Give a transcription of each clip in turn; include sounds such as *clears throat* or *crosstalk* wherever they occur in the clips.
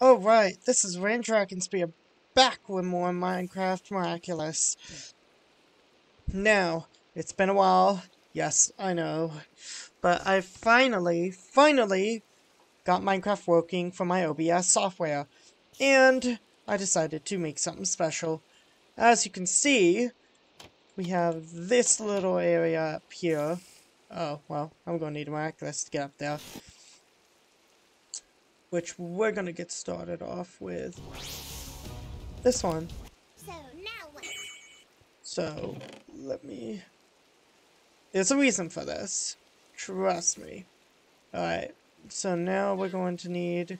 Oh right, this is Ren Dragonspear back with more Minecraft Miraculous. Now, it's been a while, yes, I know, but I finally, finally got Minecraft working for my OBS software, and I decided to make something special. As you can see, we have this little area up here. Oh, well, I'm going to need a Miraculous to get up there which we're gonna get started off with this one. So now what? So let me. There's a reason for this. Trust me. Alright, so now we're going to need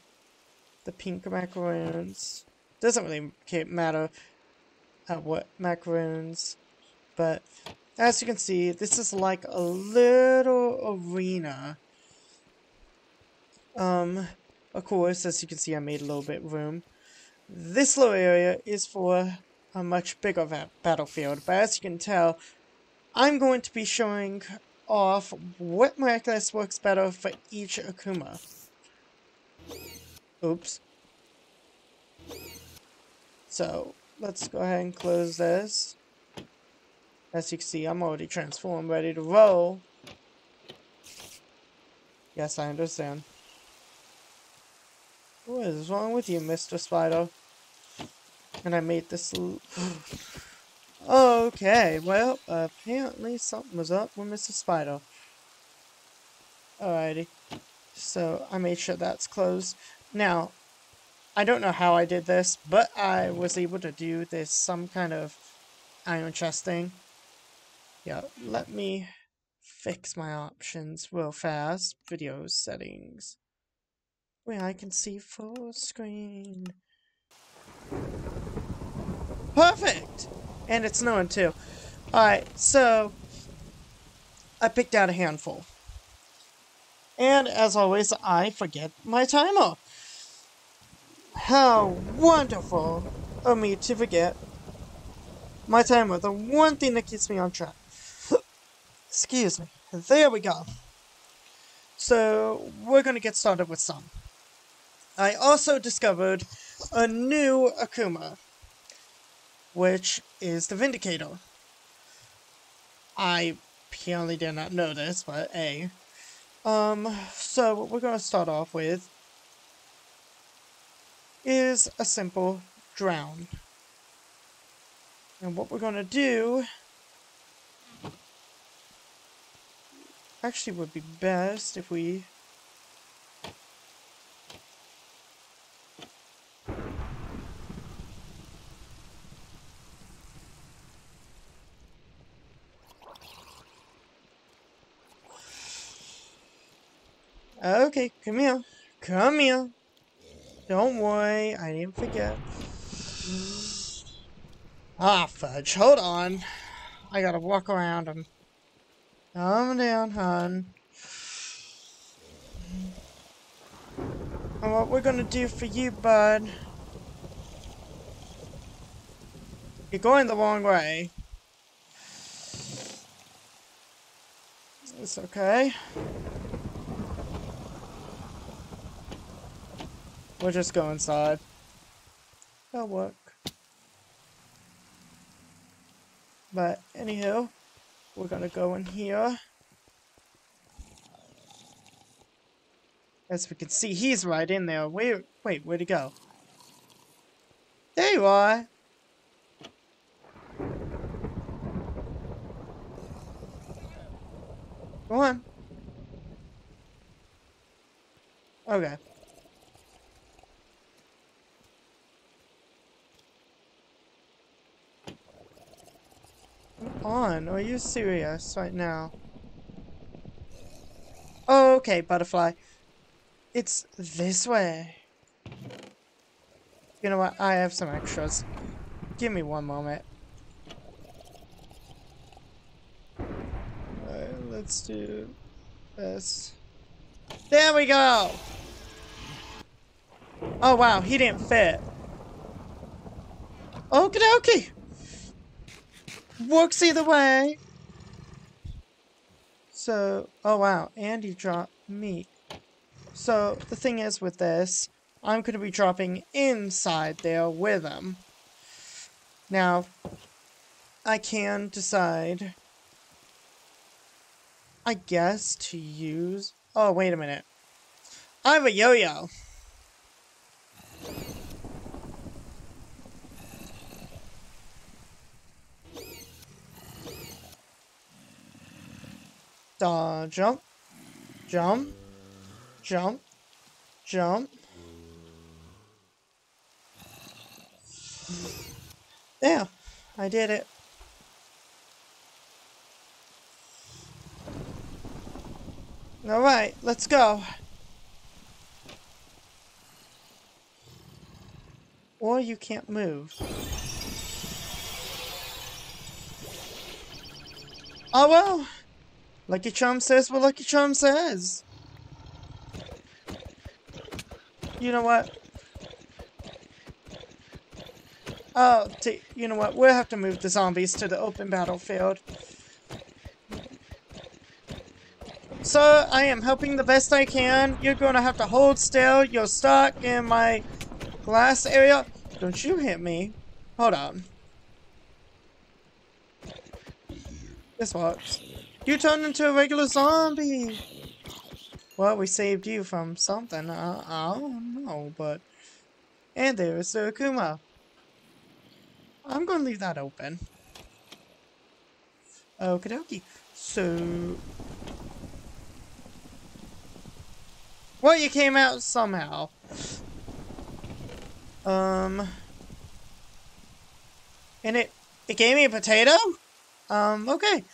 the pink macaroons. Doesn't really matter uh, what macaroons, but as you can see, this is like a little arena. Um, of course, as you can see, I made a little bit of room. This little area is for a much bigger battlefield, but as you can tell, I'm going to be showing off what miraculous works better for each Akuma. Oops. So, let's go ahead and close this. As you can see, I'm already transformed, ready to roll. Yes, I understand. What is wrong with you, Mr. Spider? And I made this... *sighs* okay, well, apparently something was up with Mr. Spider. Alrighty. So, I made sure that's closed. Now, I don't know how I did this, but I was able to do this some kind of iron chest thing. Yeah, let me fix my options real fast. Video settings where I can see full screen. Perfect! And it's snowing too. Alright, so I picked out a handful. And as always, I forget my timer. How wonderful of me to forget my timer, the one thing that keeps me on track. *coughs* Excuse me. There we go. So, we're going to get started with some. I also discovered a new Akuma, which is the Vindicator. I apparently did not know this, but A. Um, so what we're going to start off with is a simple drown. And what we're going to do actually would be best if we Okay, come here. Come here. Don't worry, I didn't forget. Ah, fudge, hold on. I gotta walk around him. Calm down, hon. And what we're gonna do for you, bud... You're going the wrong way. It's okay. We'll just go inside. That'll work. But, anywho, we're gonna go in here. As we can see, he's right in there. Wait, wait, where'd he go? There you are! Go on. Okay. On? Are you serious right now? Oh, okay, butterfly. It's this way. You know what? I have some extras. Give me one moment. Alright, let's do this. There we go! Oh wow, he didn't fit. Okie dokie! Works either way. So, oh wow, and Andy dropped meat. So, the thing is with this, I'm going to be dropping inside there with him. Now, I can decide, I guess, to use... Oh, wait a minute. I have a yo-yo. Uh, jump, jump, jump, jump. Yeah, I did it. Alright, let's go. Or you can't move. Oh well. Lucky Charm says what Lucky Charm says. You know what? Oh, you know what? We'll have to move the zombies to the open battlefield. So, I am helping the best I can. You're gonna have to hold still. You're stuck in my glass area. Don't you hit me. Hold on. This works. You turned into a regular zombie! Well, we saved you from something. I, I don't know, but... And there is the Akuma. I'm to leave that open. Okie dokie. So... Well, you came out somehow. Um... And it, it gave me a potato? Um, okay.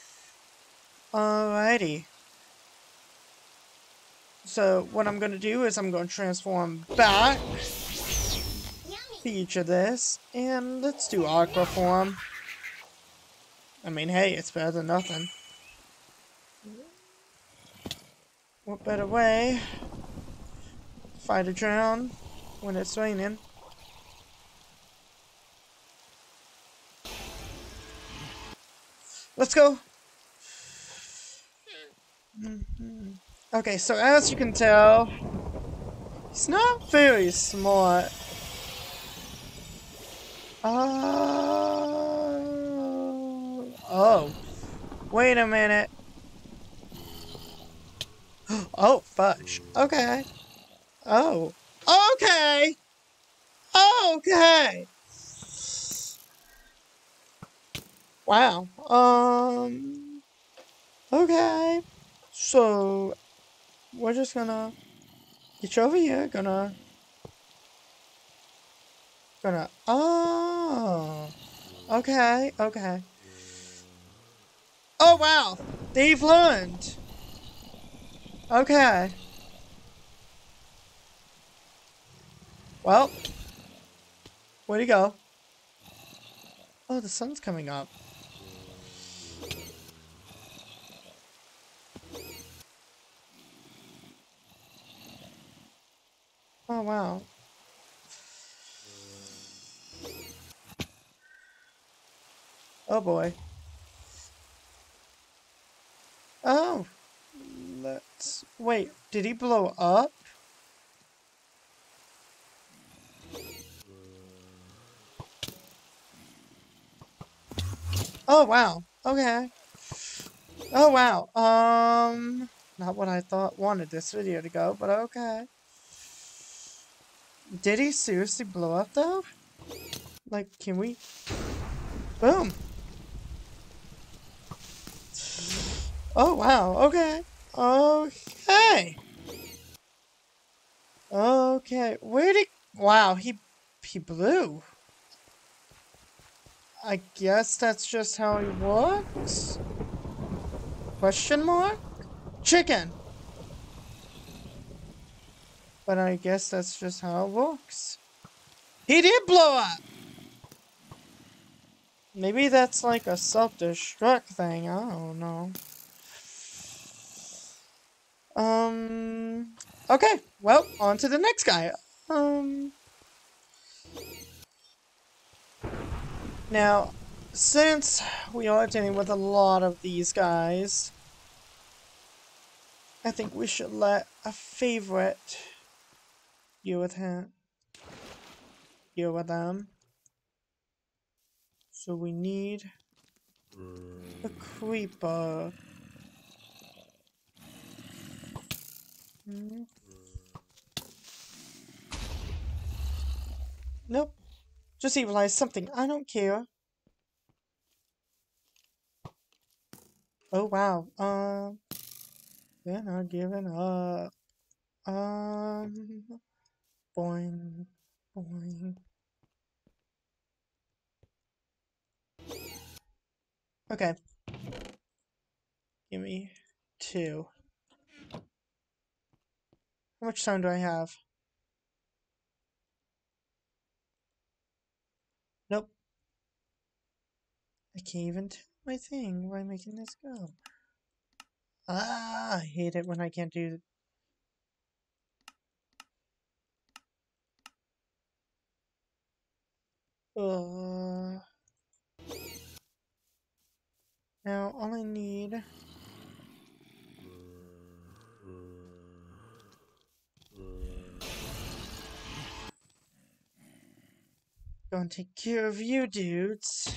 Alrighty. So, what I'm going to do is I'm going to transform back of this, and let's do Aqua form. I mean, hey, it's better than nothing. What better way? Fight a drown when it's raining. Let's go! Mm-hmm. Okay, so as you can tell, he's not very smart. Uh, oh. Wait a minute. *gasps* Oh, fudge. Okay. Oh. Okay! Okay! Wow. Um... Okay. So, we're just gonna get you over here, gonna, gonna, oh, okay, okay. Oh wow, they've learned. Okay. Well, where'd he go? Oh, the sun's coming up. Oh, wow. Oh, boy. Oh! Let's... Wait, did he blow up? Oh, wow. Okay. Oh, wow. Um... Not what I thought wanted this video to go, but okay. Did he seriously blow up though? Like, can we? Boom. Oh, wow. Okay. Okay. Okay. Where did... Wow, he... He blew. I guess that's just how he works? Question mark? Chicken! But I guess that's just how it works. He did blow up! Maybe that's like a self-destruct thing, I don't know. Um, okay, well, on to the next guy. Um, now, since we are dealing with a lot of these guys, I think we should let a favorite you with him. deal with them. So we need a creeper. Hmm. Nope. Just evilize something. I don't care. Oh wow. Um they're not giving up. Um boing boing. Okay. Give me two. How much time do I have? Nope. I can't even tell my thing by making this go. Ah, I hate it when I can't do Uh, now all I need go and take care of you dudes.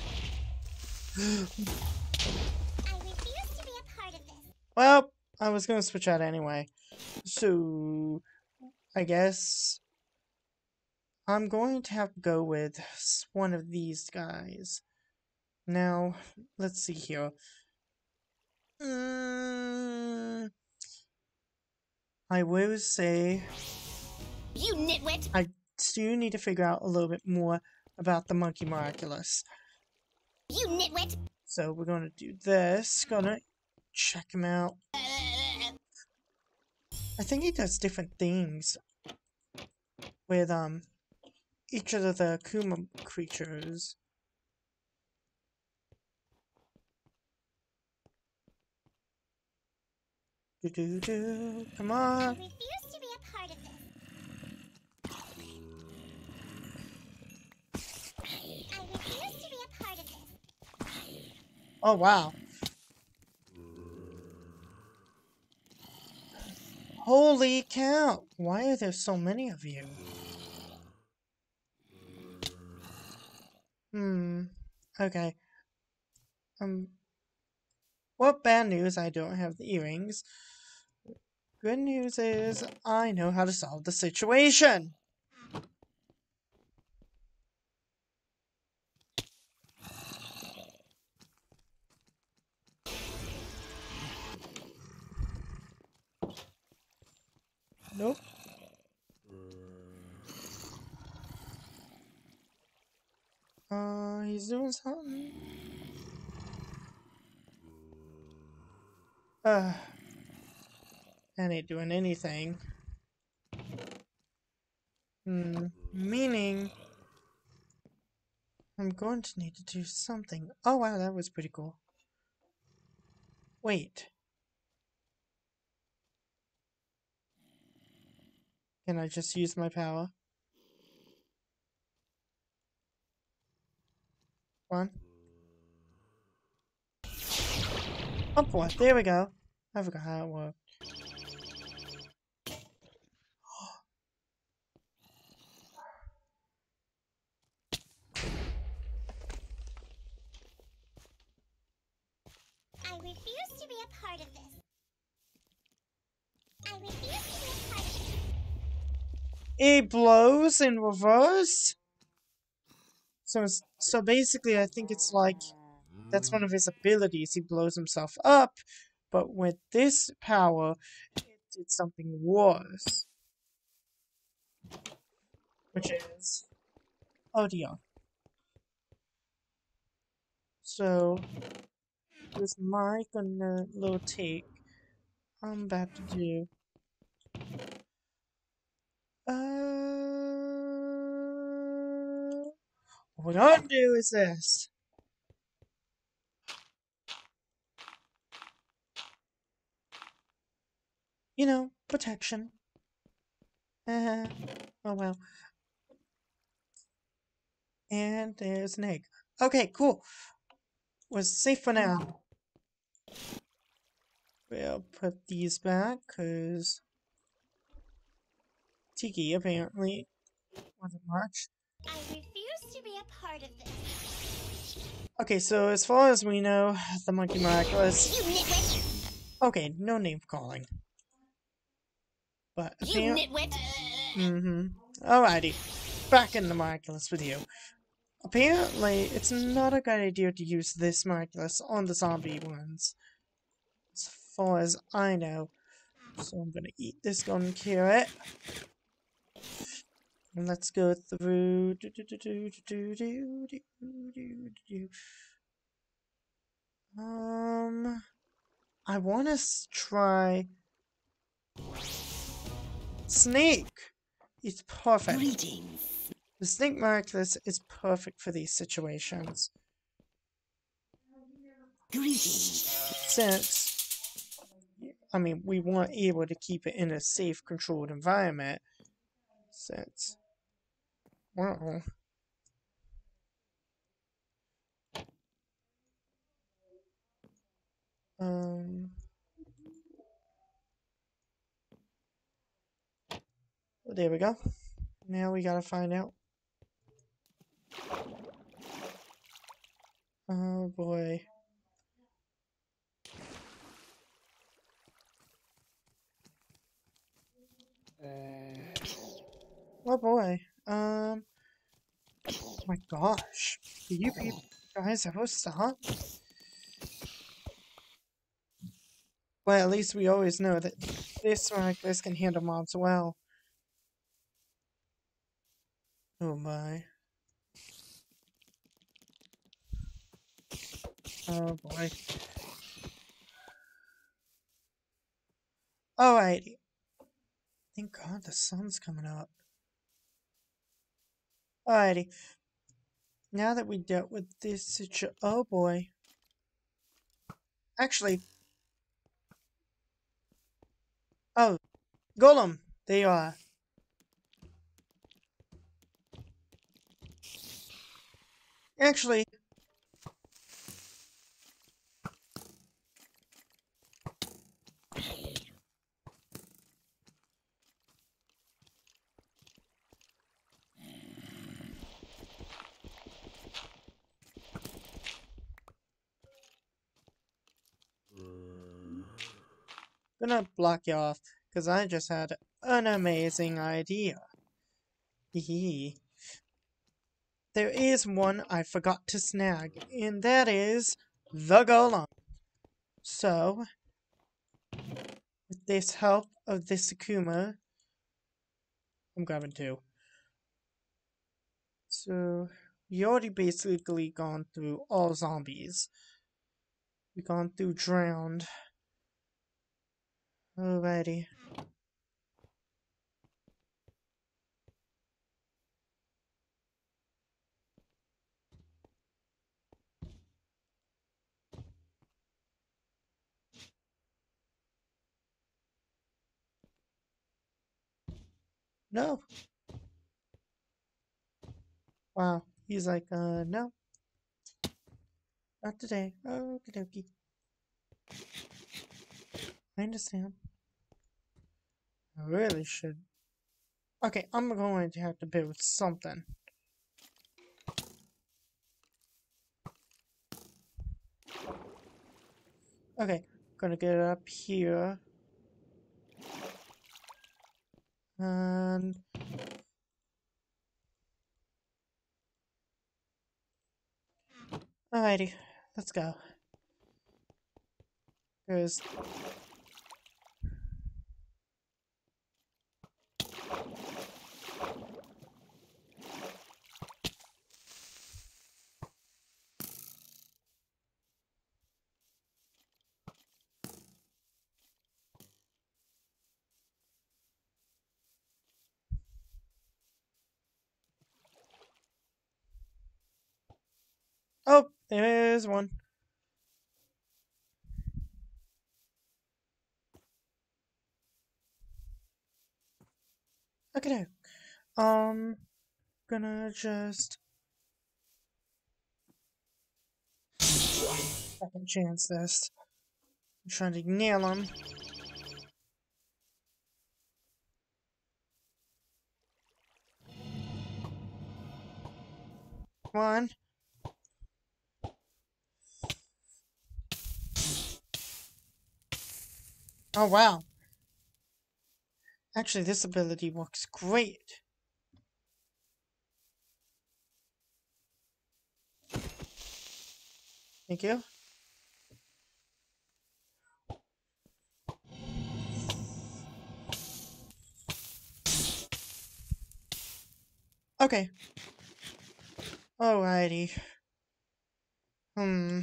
well, I was gonna switch out anyway. So, I guess I'm going to have to go with one of these guys. Now, let's see here. Mm, I will say... You nitwit! I do need to figure out a little bit more about the Monkey Miraculous. You nitwit! So we're gonna do this. Gonna check him out. *laughs* I think he does different things with um each of the Kuma creatures. Do do do. Come I on. refuse to be a part of this. I refuse to be a part of this. Oh wow. Holy cow! Why are there so many of you? Hmm. Okay. Um. Well, bad news, I don't have the earrings. Good news is, I know how to solve the situation! Nope. Uh, he's doing something. Uh, that ain't doing anything. Hmm, meaning I'm going to need to do something. Oh wow, that was pretty cool. Wait. Can I just use my power? One. Oh boy, there we go. I forgot how it worked. I refuse to be a part of this. I refuse to be a part of this. It blows in reverse? So, it's- so basically, I think it's like that's one of his abilities. He blows himself up, but with this power, it did something worse. Which is ODR. So, with my gonna little take, I'm about to do. Uh, what we're gonna do is this. You know, protection. Uh, oh well. And there's an egg. Okay, cool. We're safe for now. We'll put these back, because Tiki apparently wasn't much. I refuse to be a part of this. Okay, so as far as we know, the Monkey Miraculous. Okay, no name calling. But You nitwit! Mm-hmm. Alrighty. Back in the Miraculous with you. Apparently, it's not a good idea to use this Miraculous on the zombie ones. As far as I know. So I'm gonna eat this golden carrot. Let's go through. do, do, do, do, do, do, do, do, do. Um, I want to try snake. It's perfect. Greetings. The snake miraculous is perfect for these situations. Greetings. Since, I mean, we weren't able to keep it in a safe, controlled environment. Since, well, um, there we go. Now we gotta find out. Oh boy. Oh boy. Um. Oh my gosh. Do you people guys ever stop? Well, at least we always know that this like this can handle mobs well. Oh my. Oh boy. Alrighty. Thank God the sun's coming up. Alrighty. Now that we dealt with this situ- oh boy. Actually. Oh. Golem! There you are. Actually. Gonna block you off because I just had an amazing idea. Hee There is one I forgot to snag, and that is the golem. So, with this help of this Akuma, I'm grabbing two. So, we already basically gone through all zombies. We gone through drowned. Alrighty. No. Wow. He's like, uh, no. Not today. Okie dokie. I understand. I really should. Okay, I'm going to have to build something. Okay, gonna get up here. And Alrighty, let's go. There's Oh, there's one. Okay, um, gonna just second chance this. I'm trying to nail him. Come on. Oh, wow. Actually, this ability works great. Thank you. Okay. Alrighty. Hmm.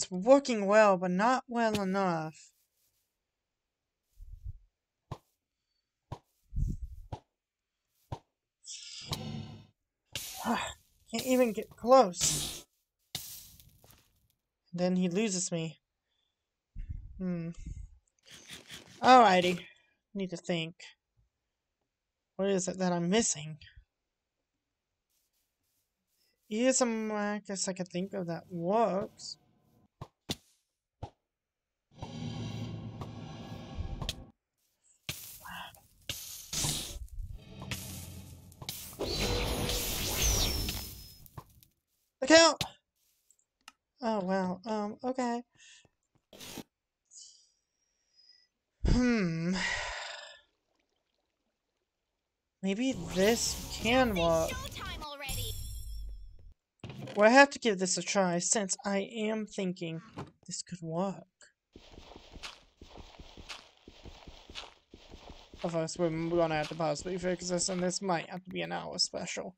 It's working well, but not well enough. Can't even get close. Then he loses me. Hmm. Alrighty. Need to think. What is it that I'm missing? Here's some I guess I can think of that works. Out! Oh, wow. Um, okay. Hmm. Maybe this can work. Well, I have to give this a try since I am thinking this could work. Of course, we're gonna have to possibly fix this, and this might have to be an hour special.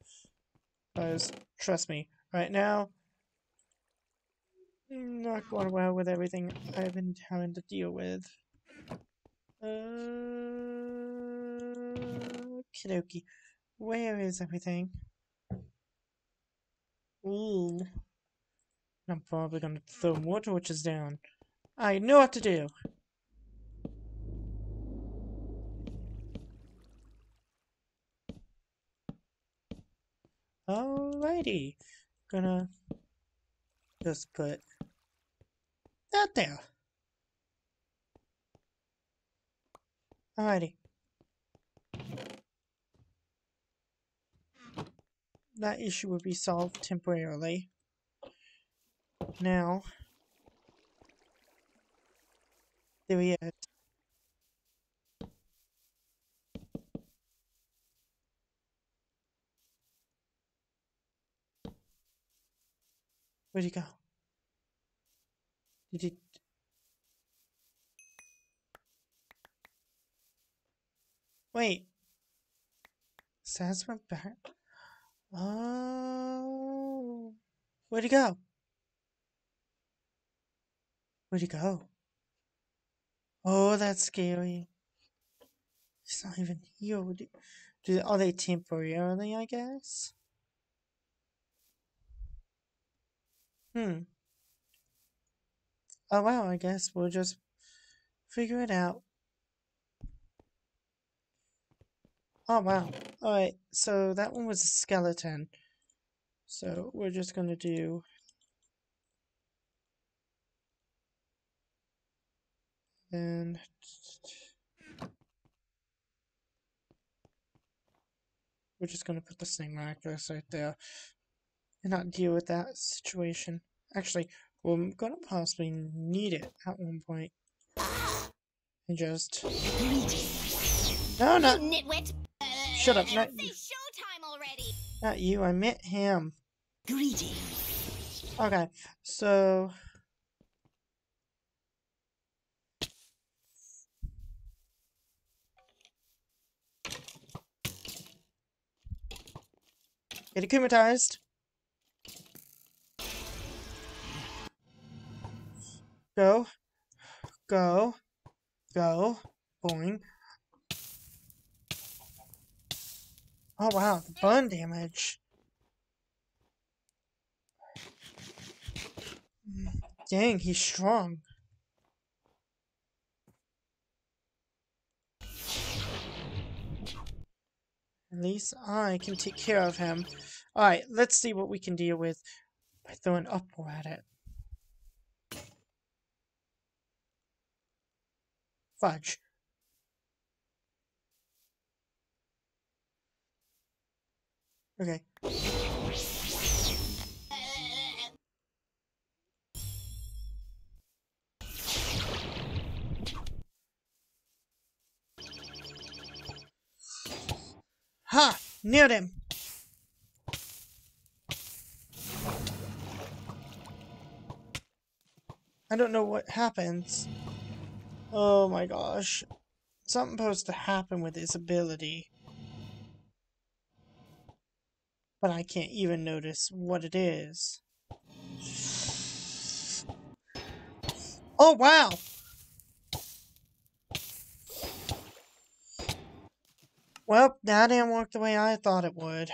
Because, trust me, right now, not going well with everything I've been having to deal with. Uh, okie Where is everything? Ooh. I'm probably gonna throw more torches down. I know what to do. Alrighty. Gonna just put that there. Alrighty. That issue will be solved temporarily. Now, there he is. Where'd he go? Did he... Wait. Sass went back? Oh. Where'd he go? Where'd he go? Oh, that's scary. He's not even here. Are they temporarily, I guess? Hmm. Oh wow, I guess we'll just figure it out. Oh wow. Alright, so that one was a skeleton. So we're just gonna do then we're just gonna put the snake miraculous right there and not deal with that situation. Actually, we're gonna possibly need it at one point. And just no, not Nitwit. Shut up, not- already. not you. I meant him. Greetings. Okay, so get akumatized. Go, go, go, boing. Oh wow, the burn damage. Dang, he's strong. At least I can take care of him. Alright, let's see what we can deal with by throwing upper at it. fudge Okay. Ha! Nailed him! I don't know what happens. Oh my gosh. Something supposed to happen with his ability. But I can't even notice what it is. Oh wow! Well, that didn't work the way I thought it would.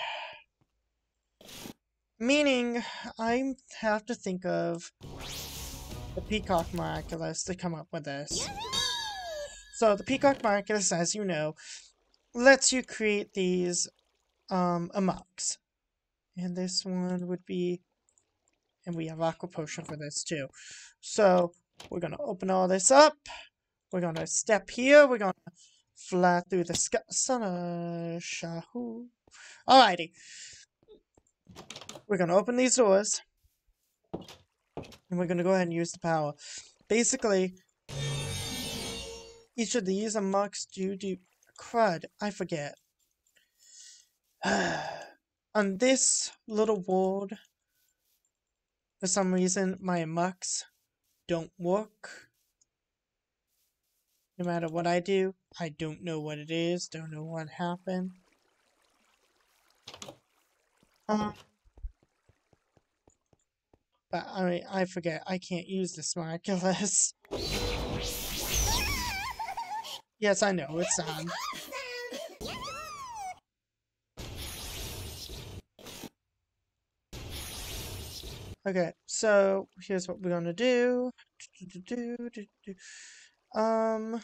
Meaning, I have to think of the Peacock Miraculous to come up with this. So, the Peacock Miraculous, as you know, lets you create these um, amoks. And this one would be, and we have Aqua Potion for this too. So, we're going to open all this up. We're going to step here. We're going to fly through the sky. Son of Shahu. Alrighty. We're going to open these doors. And we're going to go ahead and use the power. Basically, each of these amoks do do crud. I forget. *sighs* On this little world, for some reason, my amoks don't work. No matter what I do, I don't know what it is, don't know what happened. Um, but I mean, I forget, I can't use this *laughs* miraculous. Yes, I know, it's on. Okay, so here's what we're gonna do. Um,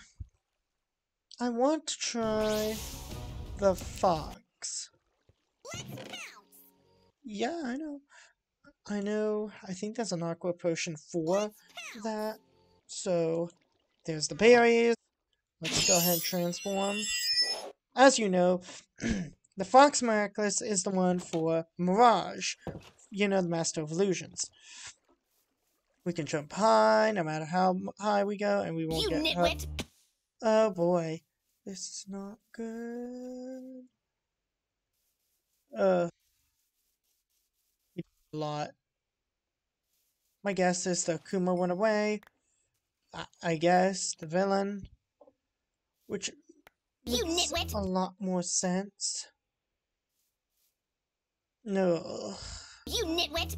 I want to try the fox. Yeah, I know. I know. I think there's an aqua potion for that. So, there's the berries. Let's go ahead and transform. As you know, *clears throat* the Fox Miraculous is the one for Mirage. You know, the Master of Illusions. We can jump high, no matter how high we go, and we won't You get nitwit! hurt. Oh boy. This is not good. Uh. A lot. My guess is the Kuma went away. I, I guess the villain, which You makes nitwit! a lot more sense. No, You nitwit!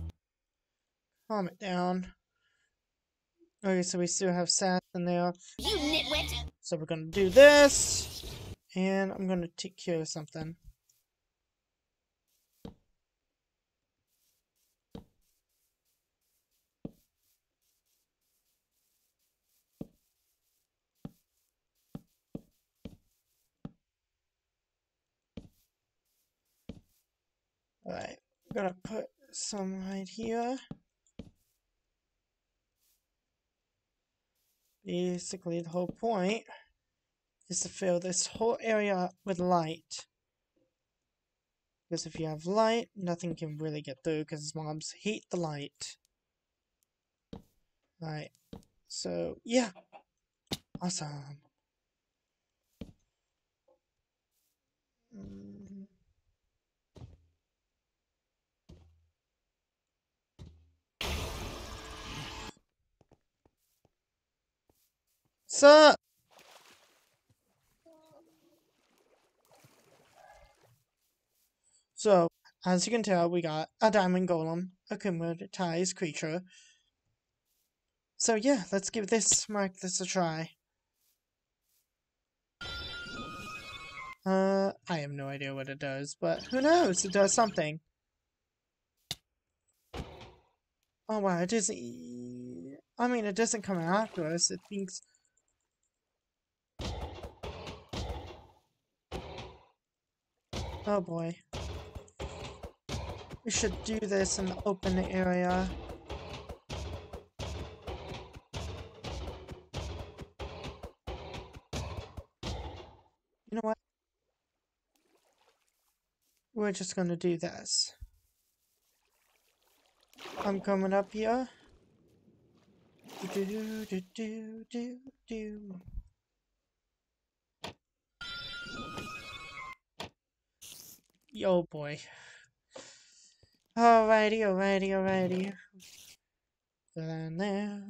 calm it down. Okay, so we still have Sass in there. You nitwit! So we're gonna do this, and I'm gonna take care of something. Alright, I'm gonna put some right here. Basically, the whole point is to fill this whole area with light. Because if you have light, nothing can really get through because mobs hate the light. Right. So, yeah. Awesome. Mm. Sup? So, as you can tell, we got a diamond golem, a akumatized creature. So yeah, let's give this mark this a try. Uh, I have no idea what it does, but who knows? It does something. Oh wow, it doesn't. I mean, it doesn't come after us. It thinks. Oh boy. We should do this in the open area. You know what? We're just gonna do this. I'm coming up here. Do do do do do do. Oh boy. Alrighty, alrighty, alrighty. Put that in there.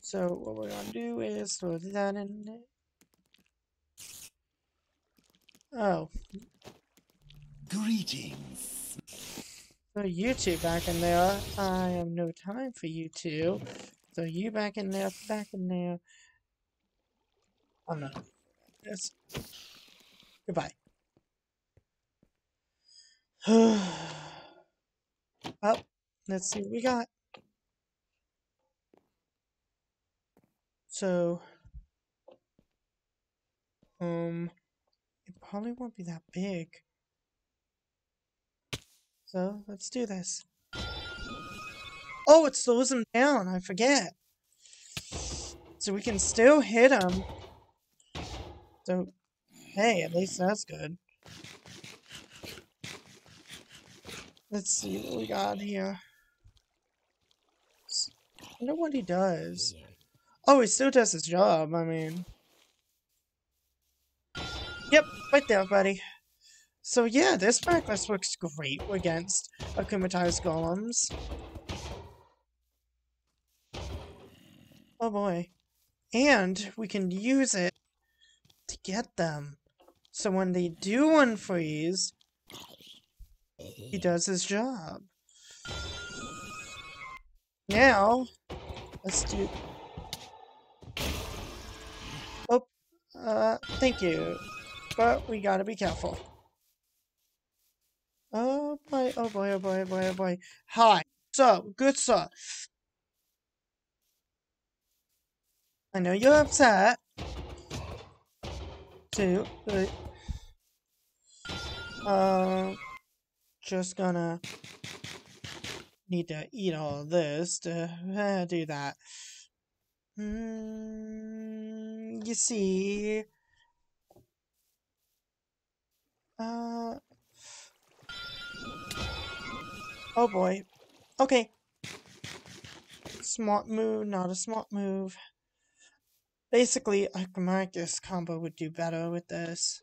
So what we're gonna do is throw that in there. Oh, Greetings. throw you two back in there. I have no time for you two. Throw you back in there, back in there. I'm not. Yes. Goodbye. *sighs* Up. let's see what we got. So, um, it probably won't be that big. So, let's do this. Oh, it slows him down. I forget. So we can still hit him. So, hey, at least that's good. Let's see what we got here. I wonder what he does. Oh, he still does his job, I mean. Yep, right there, buddy. So yeah, this backlash works great against akumatized golems. Oh boy. And we can use it to get them. So when they do unfreeze, he does his job. Now, let's do... Oh, uh, thank you. But we gotta be careful. Oh boy, oh boy, oh boy, oh boy, oh boy. Hi. So, good sir. I know you're upset. Too, but... Uh, just gonna need to eat all this to uh, do that. Mm, you see, uh, oh boy. Okay. Smart move, not a smart move. Basically, a Marcus combo would do better with this.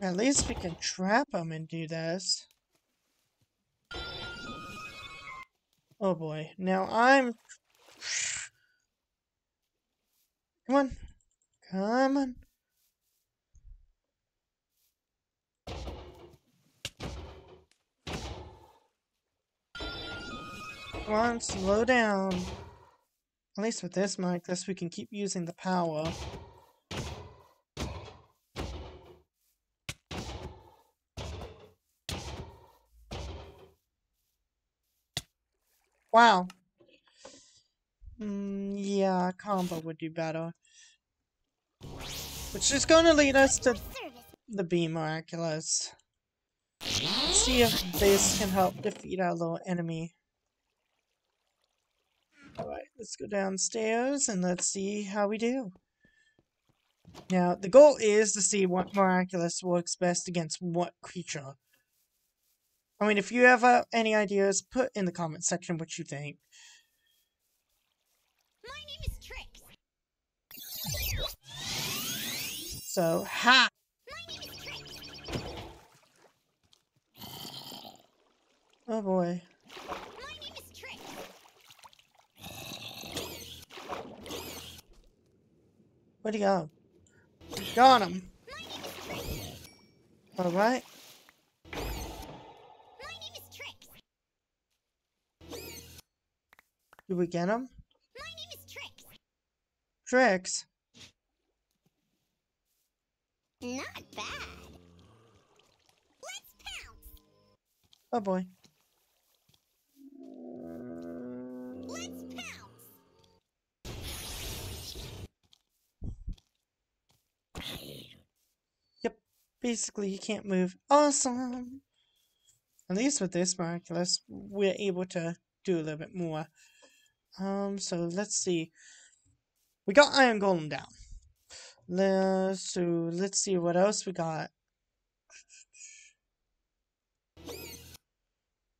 At least we can trap him and do this. Oh boy. Now I'm... Come on. Come on. Come on, slow down. At least with this mic, this we can keep using the power. Wow. Mm, yeah, combo would do better. Which is to lead us to the Bee Miraculous. See if this can help defeat our little enemy. Alright, let's go downstairs and let's see how we do. Now, the goal is to see what Miraculous works best against what creature. I mean, if you have uh, any ideas, put in the comment section what you think. My name is Trix. So, ha! My name is Trix. Oh boy. My name is Trix. Where'd he go? Got him. My name is Trix. Alright. My name is Trix. Did we get him? Trix. Tricks. Not bad. Let's pounce. Oh boy. Let's Basically, he can't move. Awesome! At least with this miraculous, we're able to do a little bit more. Um, so let's see. We got Iron Golem down. Le so let's see what else we got.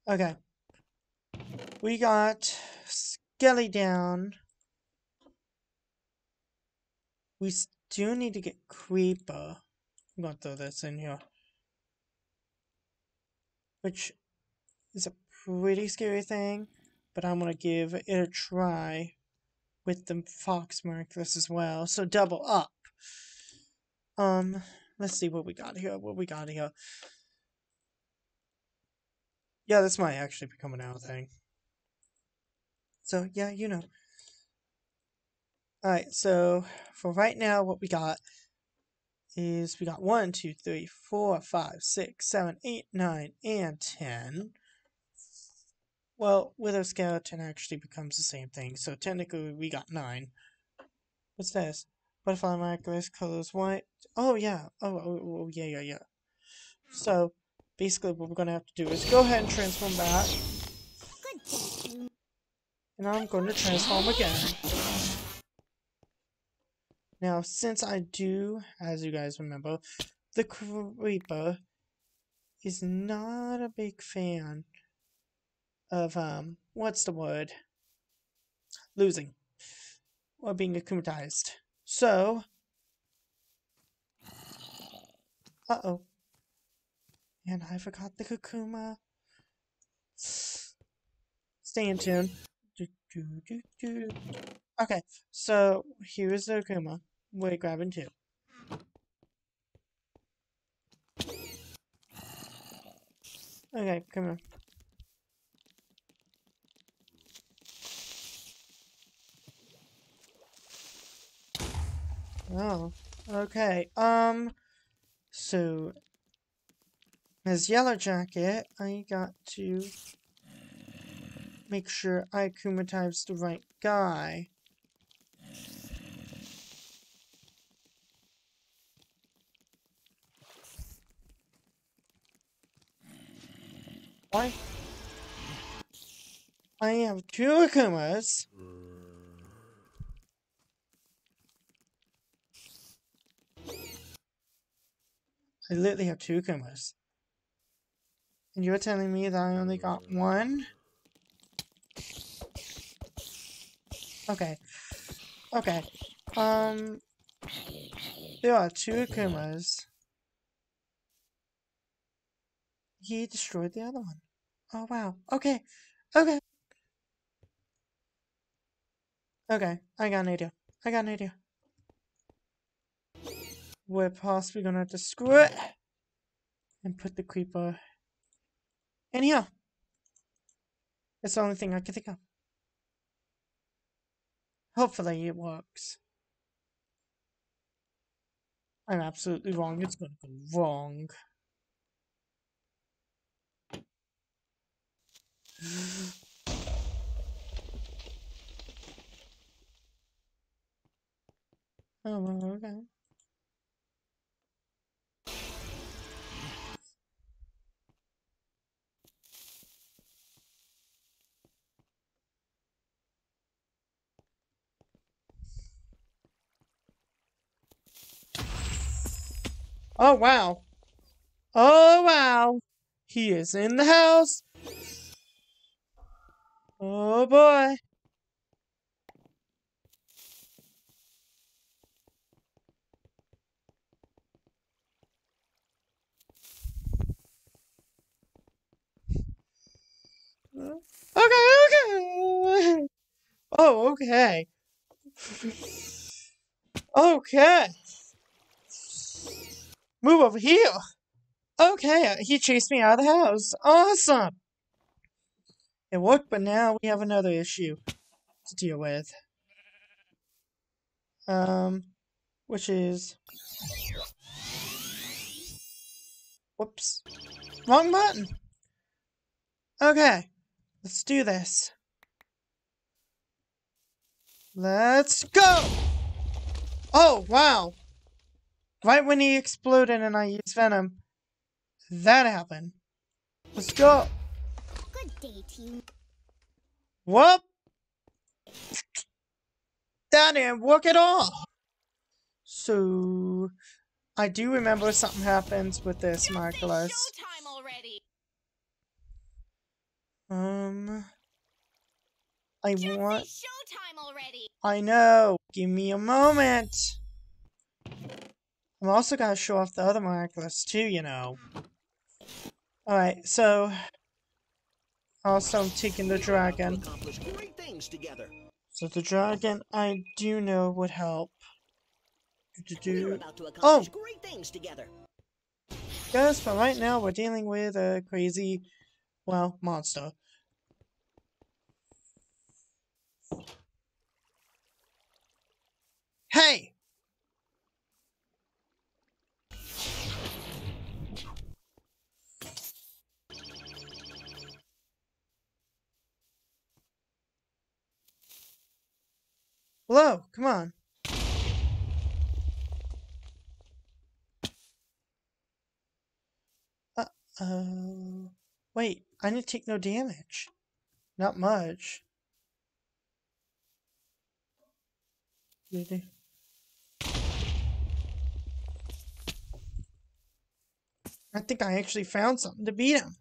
Okay. We got Skelly down. we still need to get Creeper. Gonna throw this in here. Which is a pretty scary thing, but I'm gonna give it a try with the Fox Miraculous as well. So double up. Um, let's see what we got here. What we got here. Yeah, this might actually become an hour thing. So, yeah, you know. Alright, so for right now, what we got is we got 1, 2, 3, 4, 5, 6, 7, 8, 9, and 10. Well, Wither Skeleton actually becomes the same thing, so technically we got 9. What's this? Butterfly Miraculous, colors white. Oh, yeah. Oh, oh, oh, yeah, yeah, yeah. So, basically what we're going to have to do is go ahead and transform team. And I'm going to transform again. Now, since I do, as you guys remember, the Creeper is not a big fan of, um, what's the word? Losing. Or being akumatized. So, uh-oh. And I forgot the Kakuma. Stay in tune. Okay, so here's the Akuma. We're grabbing two. Okay, come on. Oh, okay. Um, so as Yellow Jacket, I got to make sure I akumatize the right guy. Why? I have two Akumas. I literally have two Akumas. And you're telling me that I only got one? Okay. Okay. Um, there are two Akumas. He destroyed the other one. Oh, wow. Okay. Okay. Okay. I got an idea. I got an idea. We're possibly gonna have to screw it and put the creeper in here. It's the only thing I can think of. Hopefully it works. I'm absolutely wrong. It's gonna go wrong. Oh, well, okay. Oh, wow. Oh, wow. He is in the house. Oh, boy. Okay, okay. Oh, okay. Okay. Move over here. Okay, he chased me out of the house. Awesome. It worked, but now we have another issue to deal with. Um, which is... Whoops. Wrong button. Okay, let's do this. Let's go! Oh, wow. Right when he exploded and I used Venom, that happened. Let's go. Good day, team. Whoop! That didn't work at all. So, I do remember something happens with this Miraculous. Um, I Just want. already. I know. Give me a moment. I'm also gonna show off the other miraculous too, you know. Alright, so also I'm taking the dragon. Accomplish great things together. So the dragon I do know would help. Do, do, do. about to oh! accomplish Oh! great things together. Yes, but right now we're dealing with a crazy, well, monster. Hey! Hello, come on. Uh, wait, I didn't take no damage. Not much. I think I actually found something to beat him.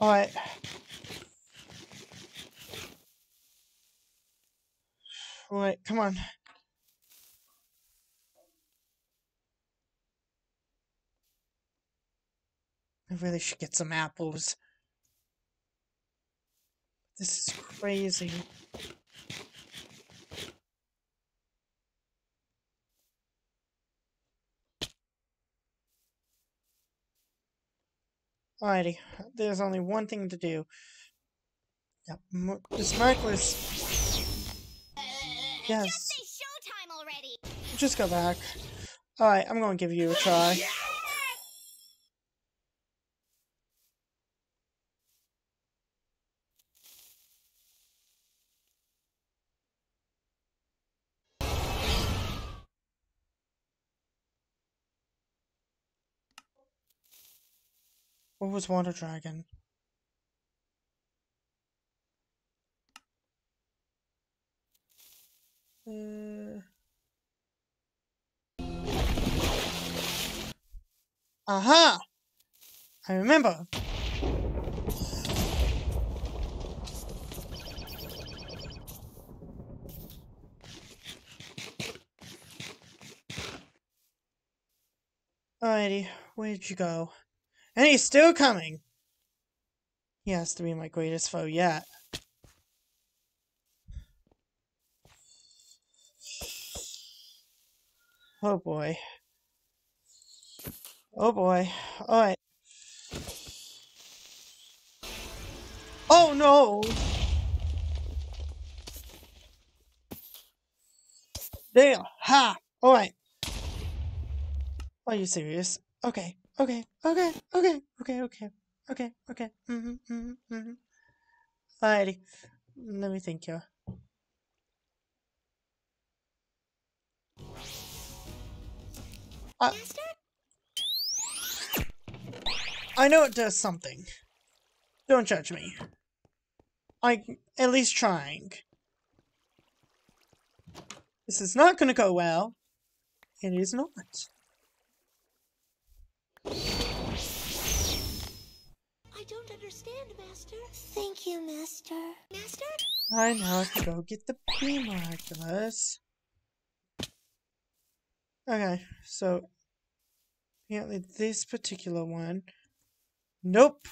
Alright. Alright, come on. I really should get some apples. This is crazy. Alrighty, there's only one thing to do. Yep, m- this Miraculous. Yes. Just say showtime already. Just go back. Alright, I'm gonna give you a try. What was Water Dragon? Uh... Aha! I remember. Alrighty, where'd you go? And he's still coming! He has to be my greatest foe yet. Oh boy. Oh boy. Alright. Oh no! There! Ha! Alright. Are you serious? Okay, okay, okay, okay, okay, okay, okay, okay. Mm-hmm, mm-hmm, mm-hmm. Alrighty. Let me think here. Uh, I know it does something. Don't judge me. I at least trying. This is not gonna go well. It is not. I don't understand, Master. Thank you, Master. Master? I now have to go get the Bee Miraculous. Okay, so apparently this particular one. Nope.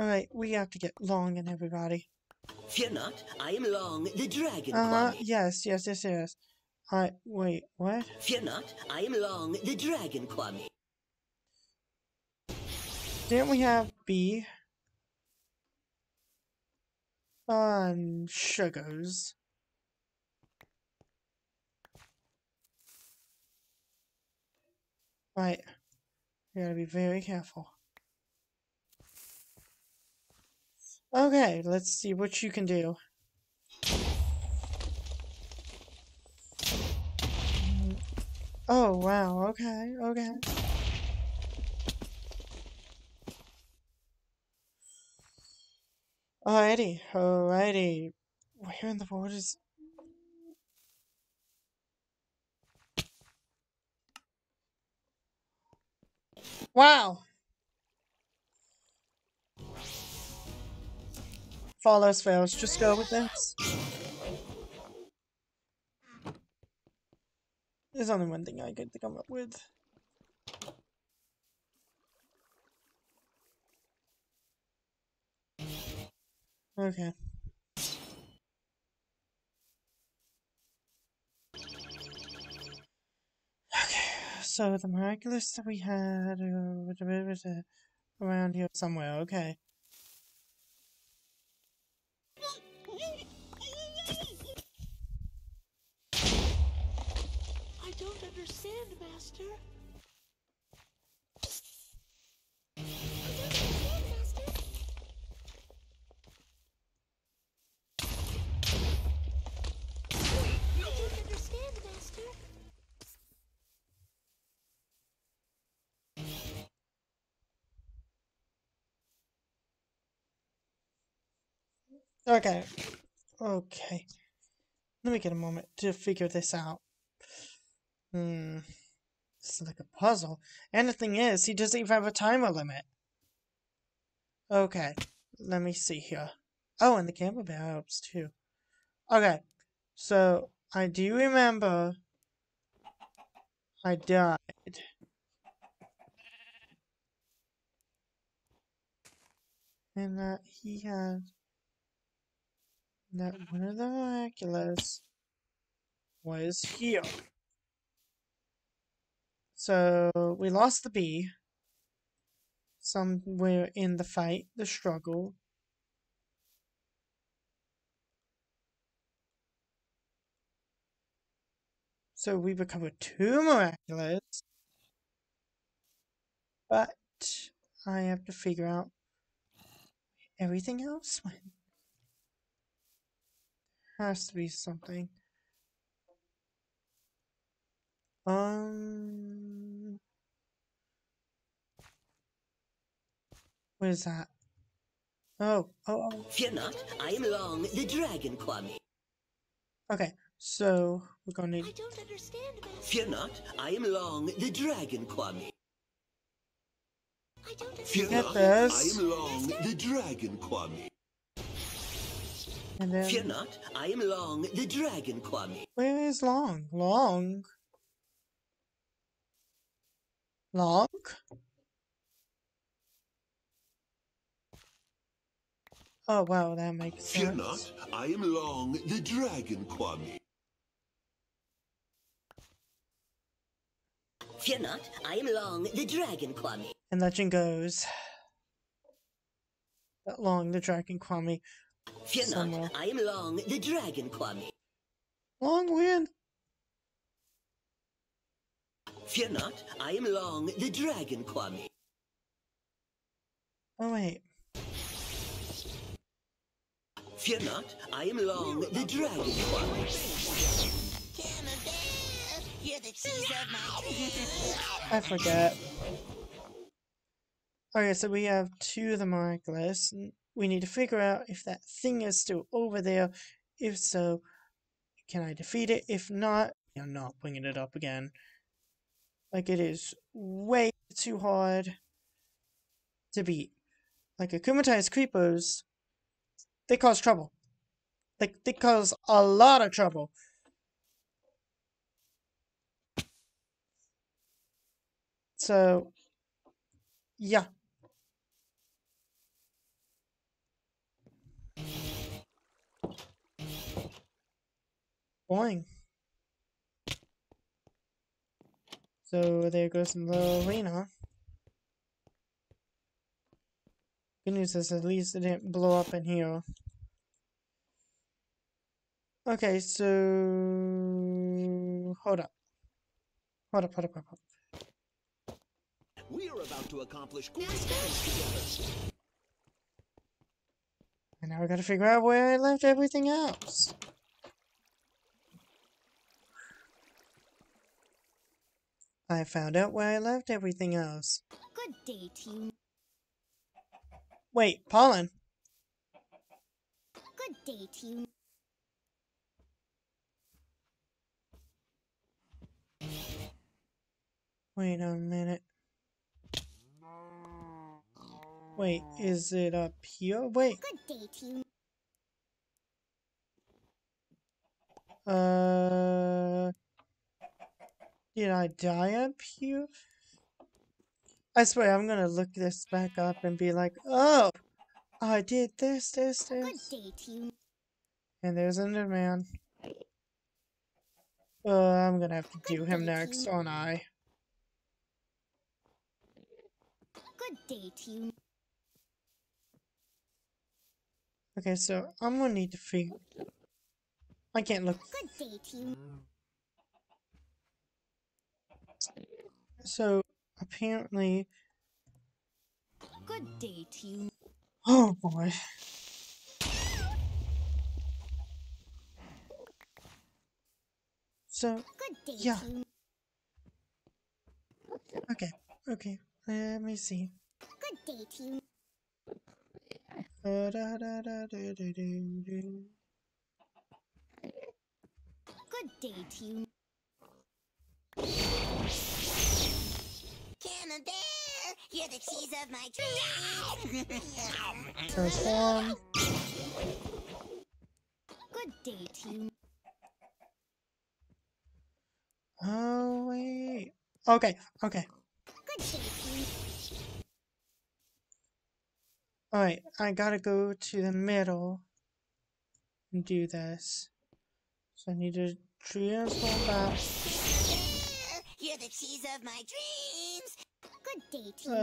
Alright, we have to get long and everybody. Fear not, I am Long, the dragon, Uh huh. Yes, yes, yes, yes. Alright, wait, what? Fear not, I am Long, the dragon, Kwami. Didn't we have B? On sugars. Right. We gotta be very careful. Okay, let's see what you can do. Oh, wow, okay, okay. Alrighty, alrighty. Where in the world is... Wow. Else fails, just go with this. There's only one thing I could come up with. Okay. Okay, so the miraculous that we had uh, around here somewhere. Okay. Understand, Master. Okay. Okay. Let me get a moment to figure this out. Hmm. This is like a puzzle. And the thing is, he doesn't even have a timer limit. Okay. Let me see here. Oh, and the camera helps too. Okay. So, I do remember I died. And that he had that one of the miraculous was here. So we lost the bee somewhere in the fight, the struggle. So we recovered two miraculous. But I have to figure out everything else went. Has to be something. Um. What is that? Oh, oh, oh. Fear not, I am Long, the Dragon Kwami. Okay, so we're gonna need. I don't understand, Master. Fear not, I am Long, the Dragon Kwami. I don't Fear understand. Get not, this. I am Long, the Dragon Kwami. And Fear not, I am Long, the Dragon Kwami. where is Long? Long. Long. Oh wow, that makes sense. Fear not, I am Long, the Dragon Kwami. Fear not, I am Long, the Dragon Kwami. And legend goes that Long the Dragon Kwami. Fear Somewhere. not, I am Long, the Dragon Kwami. Long win. Fear not, I am Long, the Dragon Kwami. Oh wait. Fear not, I am Long, the Dragon Kwami. You're the cheese of my I forget. Okay, so we have two of the miraculous. We need to figure out if that thing is still over there. If so, can I defeat it? If not, I'm not bringing it up again. Like, it is way too hard to beat. Like, Akumatized creepers, they cause trouble. Like, they cause a lot of trouble. So, yeah. Boing. So there goes the arena. Good news is at least it didn't blow up in here. Okay, so hold up. Hold up, hold up, hold up. We are about to accomplish great things together. And now we gotta figure out where I left everything else. I found out where I left everything else. Good day, team. Wait, Pollen. Good day, team. Wait a minute. Wait, is it up here? Wait, Good day to you. uh... Did I die up here? I swear I'm gonna look this back up and be like, oh, I did this, this, Good this. day to you. And there's Enderman. Uh, I'm gonna have to do him next, aren't I? Good day to you. Okay, so I'm gonna need to figure. I can't look. Good day to you. So apparently, Good day to you. oh boy. So Good day Yeah. to you. okay, okay. Let me see. Good day to you. Da, da, da, da, da, do, do. Good day to you. Cannon Bear, you're the cheese of my dreams. Transform. Good day you. Oh wait. Okay, okay. Good day you. Alright, I gotta go to the middle and do this. So I need to transform back. You're the cheese of my dreams. Good day to you. Uh,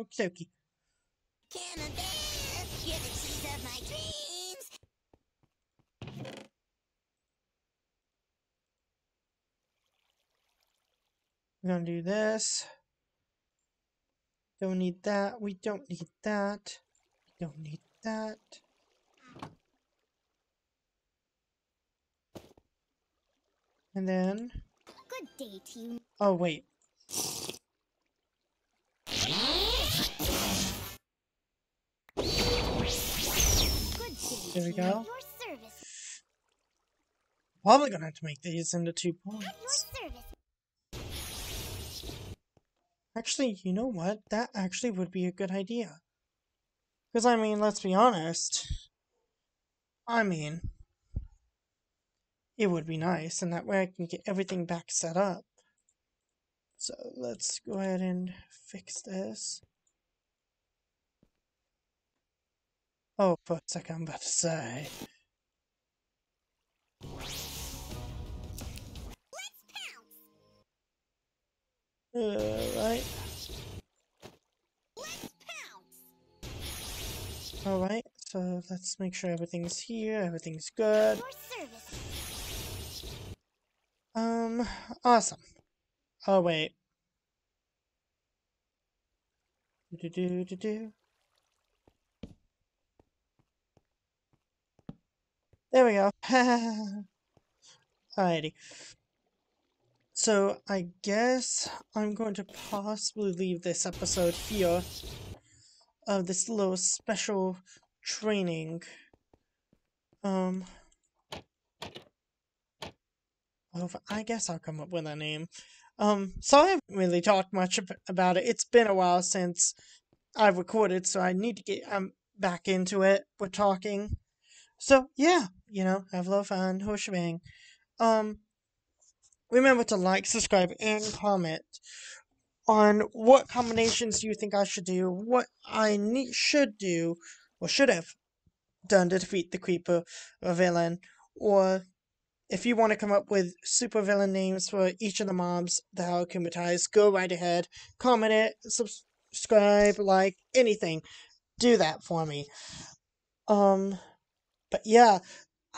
okie dokie. Bear, you're the cheese of my dreams. We're gonna do this. Don't need that. We don't need that. We don't need that. And then, Good day to you. oh wait, There we go. At your service. probably gonna have to make these into two points. Actually, you know what? That actually would be a good idea. Because, I mean, let's be honest. I mean, it would be nice, and that way I can get everything back set up. So, let's go ahead and fix this. Oh, for a second, I'm about to say. Alright. Alright, So, let's make sure everything's here, everything's good. At your service. Um, awesome. Oh, wait. Do do do do. There we go. *laughs* Alrighty. So, I guess I'm going to possibly leave this episode here of this little special training. Um, I guess I'll come up with a name. Um, so I haven't really talked much about it. It's been a while since I've recorded, so I need to get um back into it with talking. So yeah, you know, have a lot of fun, whole. Um, remember to like, subscribe, and comment on what combinations you think I should do, what I need should do, or should have done to defeat the creeper or villain, or if you want to come up with super villain names for each of the mobs that are akumatized, go right ahead. Comment it, subscribe, like, anything. Do that for me. Um, but yeah,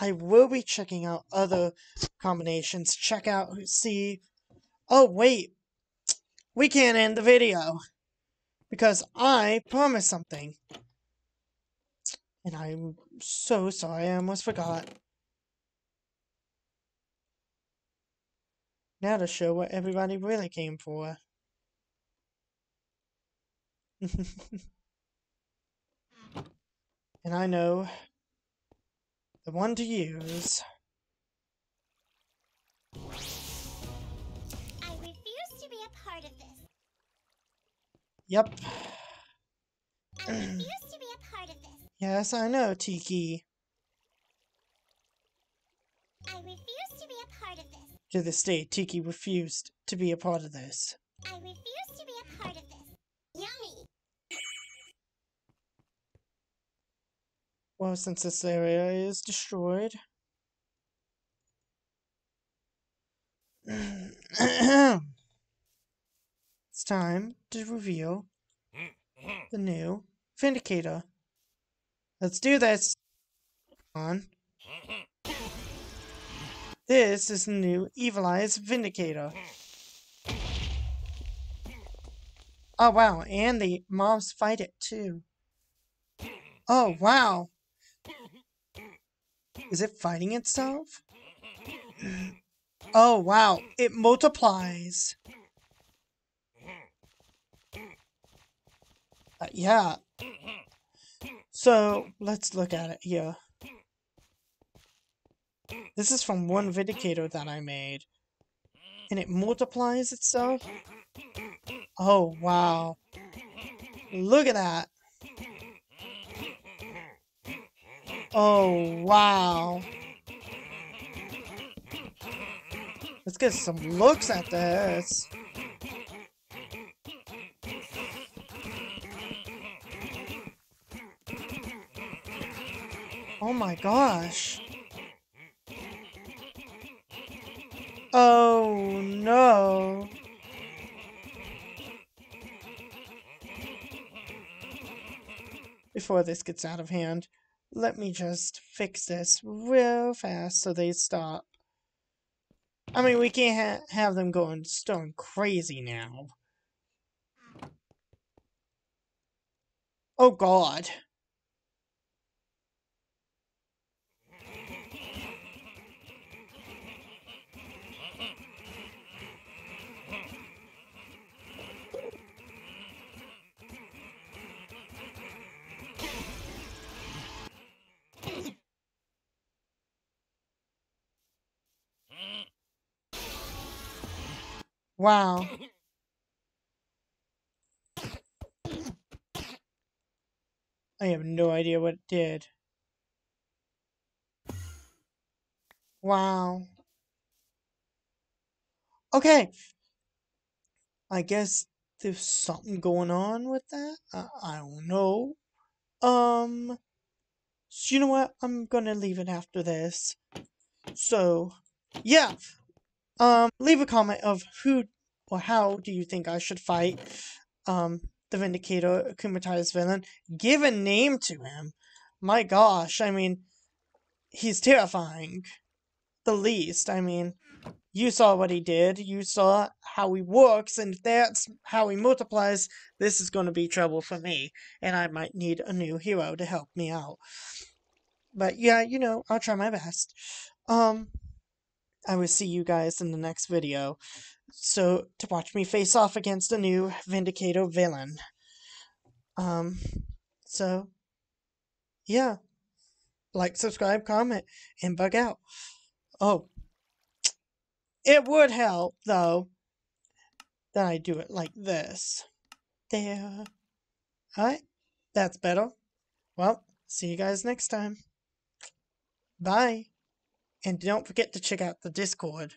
I will be checking out other combinations. Check out, see. Oh, wait. We can't end the video. Because I promised something. And I'm so sorry, I almost forgot. Now to show what everybody really came for. *laughs* and I know the one to use. I refuse to be a part of this. Yep. I refuse to be a part of this. Yes, I know, Tikki. I refuse To this day, Tikki refused to be a part of this. I refuse to be a part of this. Yummy. Well, since this area is destroyed. *clears throat* it's time to reveal the new Vindicator. Let's do this. On. *laughs* This is the new Evil Eyes Vindicator. Oh wow, and the mobs fight it too. Oh wow. Is it fighting itself? Oh wow, it multiplies. Uh, yeah. So let's look at it here. This is from one Vindicator that I made. And it multiplies itself? Oh, wow. Look at that. Oh, wow. Let's get some looks at this. Oh my gosh. Oh no. Before this gets out of hand, let me just fix this real fast so they stop. I mean, we can't ha have them going stone crazy now. Oh god. Wow. I have no idea what it did. Wow. Okay. I guess there's something going on with that. I, I don't know. Um, so you know what? I'm gonna leave it after this. So, yeah. Um, leave a comment of who or how do you think I should fight um the Vindicator Akumatized villain. Give a name to him. My gosh, I mean he's terrifying. The least. I mean, you saw what he did. You saw how he works, and if that's how he multiplies, this is going to be trouble for me, and I might need a new hero to help me out. But yeah, you know, I'll try my best. Um, I will see you guys in the next video. So, to watch me face off against a new Vindicator villain. Um, so, yeah. Like, subscribe, comment, and bug out. Oh, it would help, though, that I do it like this. There. Alright, that's better. Well, see you guys next time. Bye. And don't forget to check out the Discord.